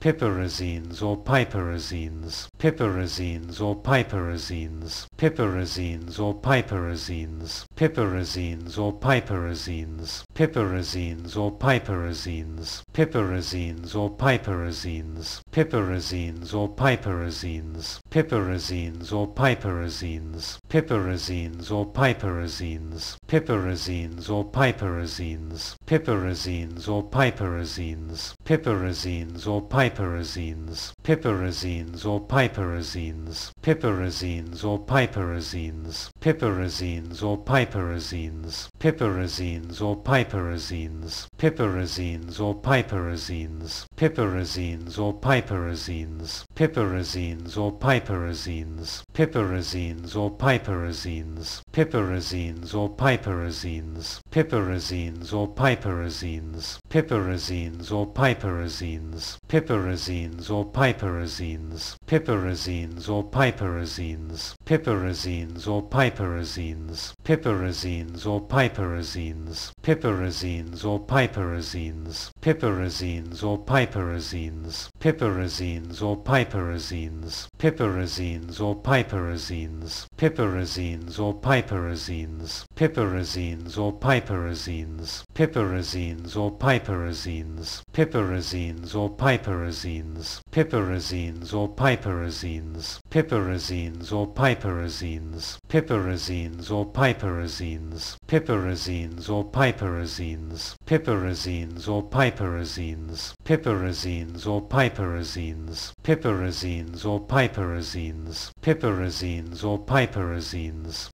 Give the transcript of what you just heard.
piperazines or piperazines, piperazines or piperazines, piperazines or piperazines, piperazines or piperazines, piperazines or piperazines, piperazines or piperazines, piperazines or piperazines, piperazines or piperazines, piperazines or piperazines, piperazines or piperazines, piperazines or piperazines, piperazines or piperazines, piperazines or piperazines, piperazines or piperazines, piperazines or piperazines, piperazines or piperazines, piperazines or piperazines, piperazines or piperazines, piperazines or piperazines, piperazines or piperazines, piperazines or piperazines, piperazines or piperazines, piperazines or piperazines, piperazines or piperazines, piperazines or piperazines, piperazines or piperazines, piperazines or piperazines, piperazines or piperazines, piperazines or piperazines, piperazines or piperazines, piperazines or piperazines, piperazines or piperazines, piperazines or piperazines, piperazines or piperazines, piperazines or piperazines, piperazines or piperazines, piperazines or piperazines, piperazines or piperazines, piperazines or piperazines, piperazines or piperazines, piperazines or piperazines, piperazines or piperazines, piperazines or piperazines,